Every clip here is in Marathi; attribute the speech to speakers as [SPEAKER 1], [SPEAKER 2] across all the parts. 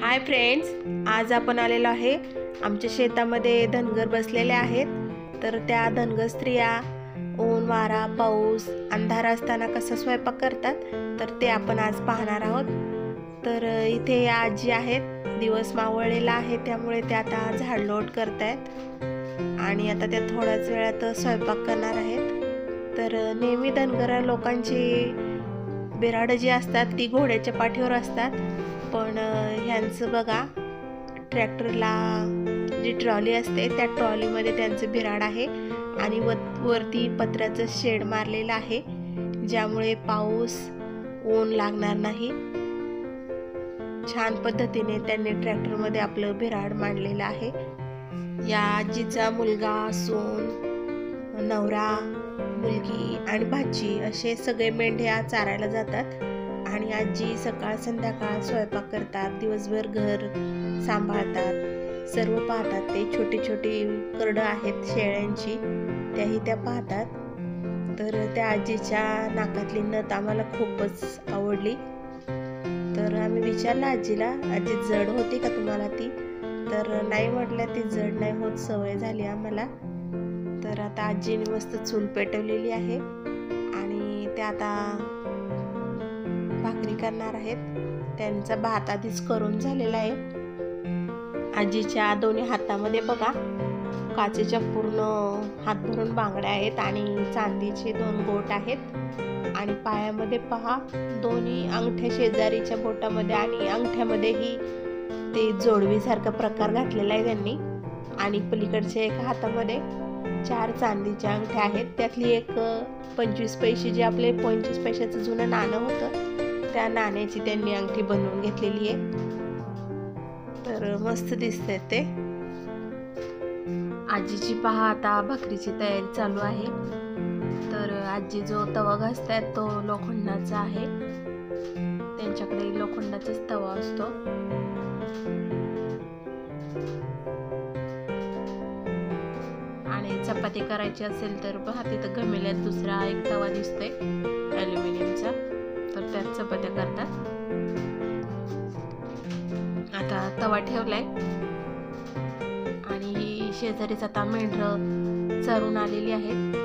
[SPEAKER 1] हाय फ्रेंड्स आज आपण आलेलो आहे आमच्या शेतामध्ये धनगर बसलेले आहेत. तर त्या धनगर स्त्रिया ऊन वारा पाऊस अंधार असताना कसा स्वयंपाक करतात तर ते आपण आज पाहणार आहोत. तर इथे आजी आहेत दिवस मावळलेला आहे त्यामुळे त्या आता झाडलोट करत आहेत आणि आता त्या थोड्याच वेळात स्वयंपाक करणार आहेत. तर नेहमी धनगर लोकांची बिराडं जी असतात ती घोड्याच्या पाठीवर असतात. पण ह्यांचं बघा. ट्रॅक्टरला जी ट्रॉली असते त्या ट्रॉलीमध्ये त्यांचं बिराड आहे आणि व वरती पत्र्याचं शेड मारलेलं आहे ज्यामुळे पाऊस ऊन लागणार नाही. छान पद्धतीने त्यांनी ट्रॅक्टरमध्ये आपलं बिराड मांडलेलं आहे. या आजीचा मुलगा सून नवरा मुलगी आणि भाजी असे सगळे मेंढ्या चारायला जातात. आणि आजी सकाळ संध्याकाळ स्वयंपाक करतात दिवसभर घर सांभाळतात सर्व पाहतात. ते छोटी छोटी करडं आहेत शेळ्यांची त्याही त्या पाहतात. तर त्या आजीच्या नाकातली नथ आम्हाला खूपच आवडली. तर आम्ही विचारलं आजीला आजी जड होती का तुम्हाला ती? तर नाही म्हटलं ती जड नाही होत सवय झाली आम्हाला. तर आता आजीने मस्त चूल पेटवलेली आहे. आणि त्या आता भाकरी करणार आहेत. त्यांचा भात आधीच करून झालेला आहे. आजीच्या दोन्ही हातामध्ये बघा काचेच्या पूर्ण हात भरून बांगड्या आहेत आणि चांदीचे दोन बोट आहेत. आणि पायामध्ये पहा दोन्ही अंगठ्या शेजारीच्या बोटामध्ये आणि अंगठ्यामध्येही ते जोडवीसारखा प्रकार घातलेला आहे त्यांनी. आणि पलीकडच्या एका हातामध्ये चार चांदीच्या अंगठ्या आहेत. त्यातली एक पंचवीस पैसे जे आपले पंचवीस पैशाचं जुनं नाणं होतं त्या नाण्याची त्यांनी अंगठी बनवून घेतलेली आहे. तर मस्त दिसतंय ते. आजीची पहा आता भाकरीची तयारी चालू आहे. तर आजी जो तवा घासतायत तो लोखंडाचा आहे. त्यांच्याकडे लोखंडाचाच तवा असतो. आणि चपाती करायची असेल तर पहा तिथं गमेल्यात दुसरा एक तवा दिसतोय. ॲल्युमिनियमचा तर चपात्या करतात. आता तवा ठेवलाय. आणि ही शेजारीच आता मेंढरं चरून आलेली आहेत.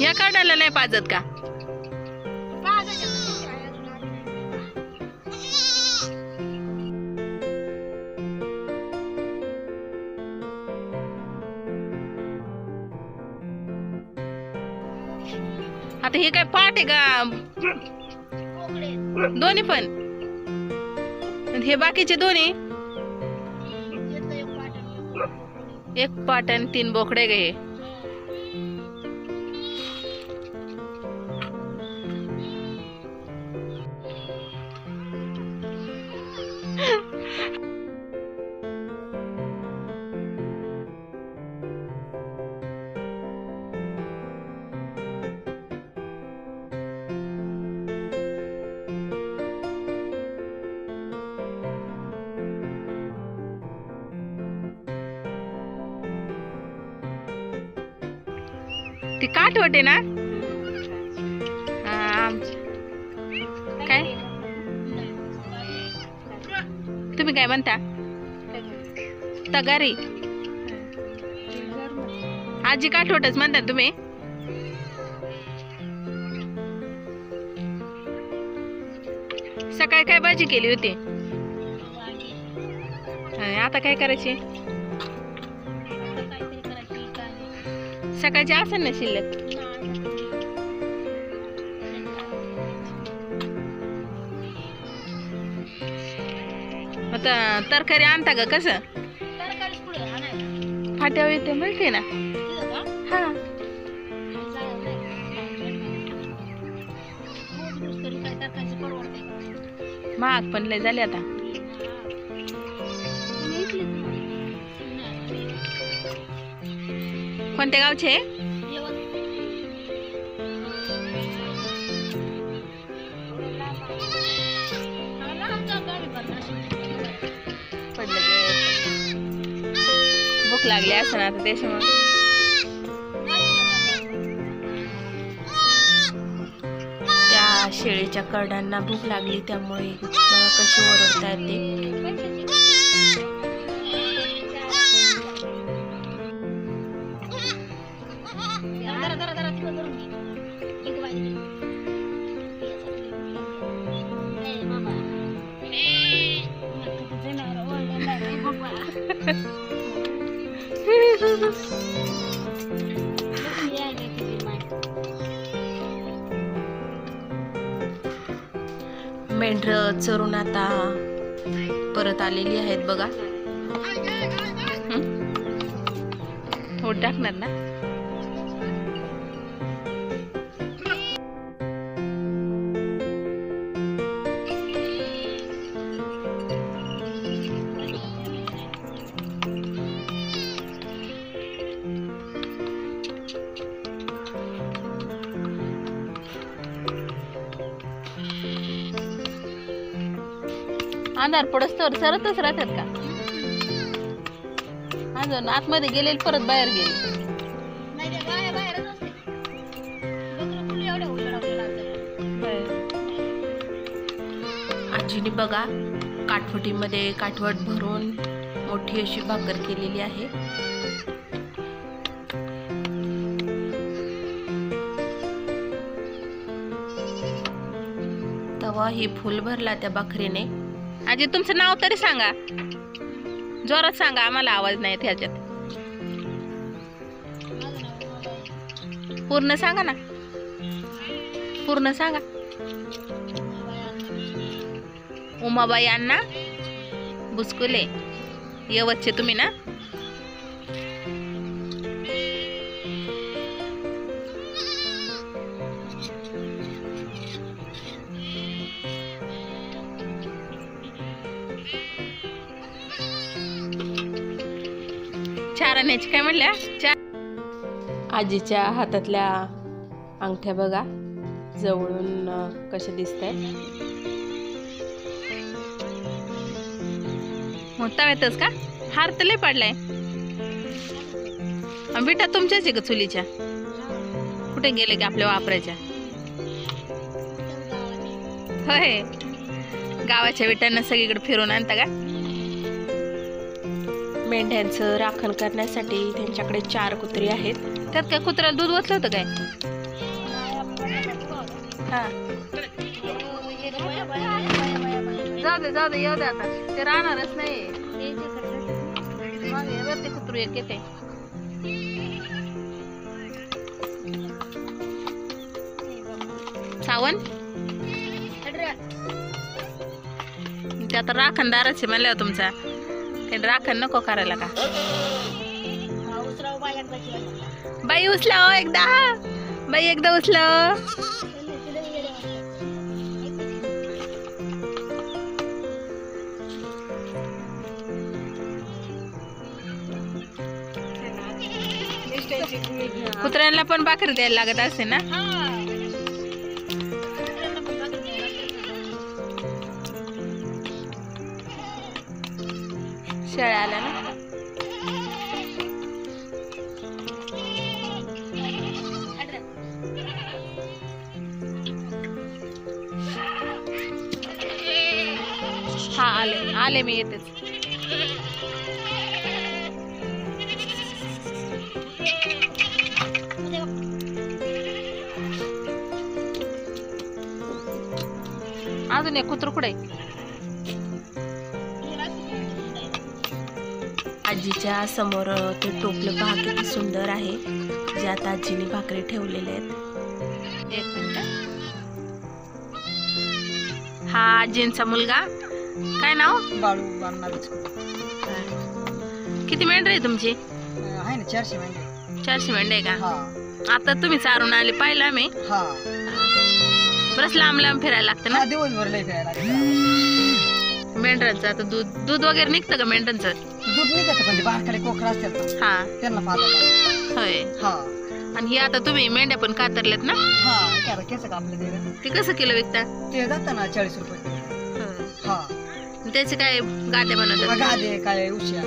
[SPEAKER 1] या काढायला नाही पाजत का? आता हे काय पाठ आहे का? दोन्ही पण? हे बाकीचे दोन्ही? एक पाट आणि तीन बोकडे गे ती काठ होते ना? काय? तुम्ही काय म्हणता? तगारी. आजी काठवटच म्हणता ना तुम्ही? सकाळी काय भाजी केली होती? आता काय करायची? सकाळची असेल ना शिल्लक? आता तरकारी आणता का कसं? फाट्यावर येते मिळते ना? हा. महाग पण लय झाले आता. कोणत्या गावचे?
[SPEAKER 2] भूक लागली असं ना आता त्याच्यामुळे.
[SPEAKER 1] शेळीच्या करड्यांना भूक लागली त्यामुळे कशी ओरडता येते? मेंढर चरून आता परत आलेली आहेत बघा.
[SPEAKER 2] हो? टाकणार ना? अंधार पडस तर सरतच राहतात का? अजून आतमध्ये गेलेले परत बाहेर गेले.
[SPEAKER 1] आजीने बघा काठवटीमध्ये काठवट भरून मोठी अशी भाकर केलेली आहे. तवा ही फुल भरला त्या भाकरीने.
[SPEAKER 2] आजी तुमचं नाव तरी सांगा. जोरात सांगा आम्हाला आवाज नाही ह्याच्यात. पूर्ण सांगा ना. पूर्ण सांगा. उमाबाई अण्णा बुसकुले. यवतचे तुम्ही ना? चार आण्याची काय म्हणल्या?
[SPEAKER 1] आजीच्या हातातल्या अंगठ्या बघा. जवळून कशा दिसत आहेत
[SPEAKER 2] मोठा येतच का? हार तर लय पडलाय. बेटा तुमच्याच आहे का चुलीच्या. कुठे गेले की आपल्या वापरायच्या? होय. गावाच्या विटांना सगळीकडे फिरून आणता का?
[SPEAKER 1] मेंढ्यांचं राखण करण्यासाठी त्यांच्याकडे चार कुत्री आहेत.
[SPEAKER 2] त्यात काय कुत्र्याला दूध ओतलं होतं काय? हा. जाऊ दे जाऊ दे येऊ दे आता. ते राहणारच नाही वरती कुत्रू एक येते. सावन ते आता राखणदारच आहे म्हणल्यावर तुमचा. ते राखण नको करायला का? बाई उचला हो एकदा. बाई एकदा उचला कुत्र्यांना पण भाकरी द्यायला लागत असते ना? हा आले. आले मी येतेच. अजून एक कुत्र कुठे
[SPEAKER 1] आजीच्या समोर ते टोपलं पहा किती सुंदर आहे. ज्यात आजीने भाकरी ठेवलेले आहेत.
[SPEAKER 2] एक मिनिट. हा आजींचा मुलगा. काय नाव?
[SPEAKER 3] बाळू
[SPEAKER 2] किती मेंढर आहे तुमची?
[SPEAKER 3] आहे ना चारशे महिने
[SPEAKER 2] चारशे मेंढे आहे का?
[SPEAKER 3] हा.
[SPEAKER 2] आता तुम्ही चारून आले पाहिलं
[SPEAKER 3] हा.
[SPEAKER 2] बरंच लांब लांब फिरायला लागतं ना?
[SPEAKER 3] हा दिवसभर लय फिरायला लागतं.
[SPEAKER 2] मेंढरांचं आता दूध दूध वगैरे निघतं का मेंढरांचं?
[SPEAKER 3] दूध निघत पण ते बारकाले कोकरा असतात ना.
[SPEAKER 2] हा.
[SPEAKER 3] त्यांना पाहतात
[SPEAKER 2] होय.
[SPEAKER 3] हा.
[SPEAKER 2] आणि हे आता तुम्ही मेंढ्या पण कातरल्यात ना?
[SPEAKER 3] हा त्याला केस कापले ते.
[SPEAKER 2] ते कसं किलो विकता?
[SPEAKER 3] ते जातं ना चाळीस रुपये. हा.
[SPEAKER 2] त्याचे काय गाद्या बनवतात?
[SPEAKER 3] गादे काय उशिया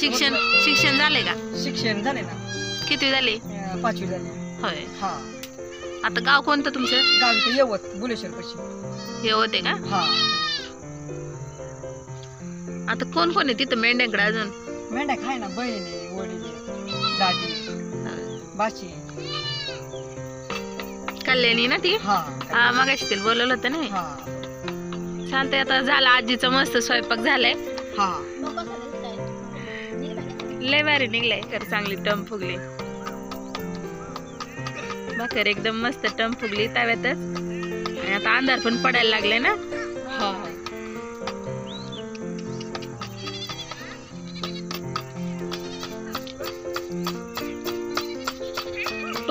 [SPEAKER 2] शिक्षण शिक्षण झाले का?
[SPEAKER 3] शिक्षण झाले ना.
[SPEAKER 2] किती झाले?
[SPEAKER 3] अं, पाचवी झाली.
[SPEAKER 2] होय.
[SPEAKER 3] हा.
[SPEAKER 2] आता गाव कोणतं तुमचं?
[SPEAKER 3] गावी ते येवत बुलेश्वर पश्चिम.
[SPEAKER 2] हे होते का?
[SPEAKER 3] हा.
[SPEAKER 2] आता कोण कोण आहे तिथं मेंढ्यांकडे अजून?
[SPEAKER 3] मेंढ्या खाय ना बहिणी वडील दाजी बाची
[SPEAKER 2] कल्याणी ना ती?
[SPEAKER 3] हा
[SPEAKER 2] हा मगाशी तिला बोलवलं होतं ना मी.
[SPEAKER 3] हा.
[SPEAKER 2] चालतंय आता झाला आजीचा मस्त स्वयंपाक झालाय.
[SPEAKER 3] हा.
[SPEAKER 2] लय भारी निघलाय कर चांगली टम फुगली. भाकर एकदम मस्त टम फुगली तव्यातच. आणि आता अंधार पण पडायला लागले ना.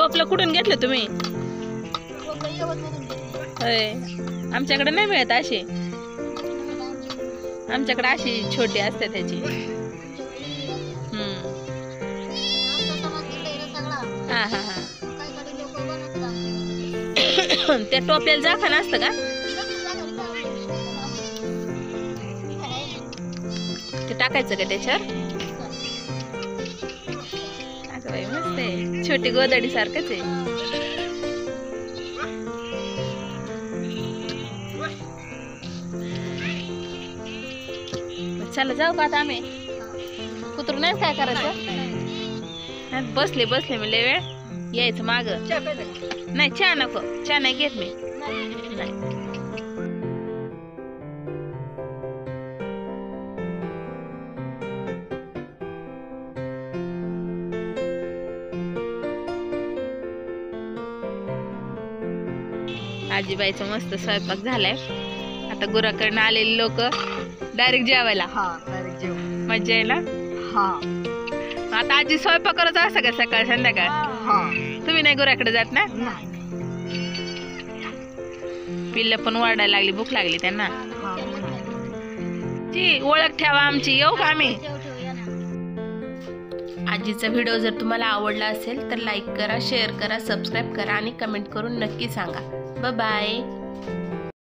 [SPEAKER 2] टोपलं कुठून घेतलं तुम्ही? होय. आमच्याकडे नाही मिळत अशी आमच्याकडे अशी छोटी असते त्याची. हा हा हा. त्या टोपल्याला जाखा असतं का? ते टाकायचं का त्याच्यावर? बाई मस्त आहे. छोटी गोदडी सारखंच आहे. चला जाऊ का आता आम्ही? कुत्रू नाही काय करायचं? बसले बसले मी लय वेळ? यायचं माग? नाही चहा नको. चहा नाही घेत मी. नाही. आजीबाईचा मस्त स्वयंपाक झालाय. आता गुराकडनं आलेले लोक डायरेक्ट जेवायला.
[SPEAKER 3] हा डायरेक्ट जेव
[SPEAKER 2] मज्जा आहे ना?
[SPEAKER 3] हा.
[SPEAKER 2] आता आजी स्वयंपाक करत असं का सकाळ संध्याकाळ?
[SPEAKER 3] हा.
[SPEAKER 2] तुम्ही नाही गुराकडे जात ना?
[SPEAKER 3] नाही.
[SPEAKER 2] पिल्ल पण वाढायला लागली भूक लागली त्यांना.
[SPEAKER 3] हा
[SPEAKER 2] जी ओळख ठेवा आमची. येऊ का आम्ही?
[SPEAKER 1] आजीचा व्हिडिओ जर तुम्हाला आवडला असेल तर लाईक करा शेअर करा सबस्क्राईब करा आणि कमेंट करून नक्की सांगा. Bye-bye.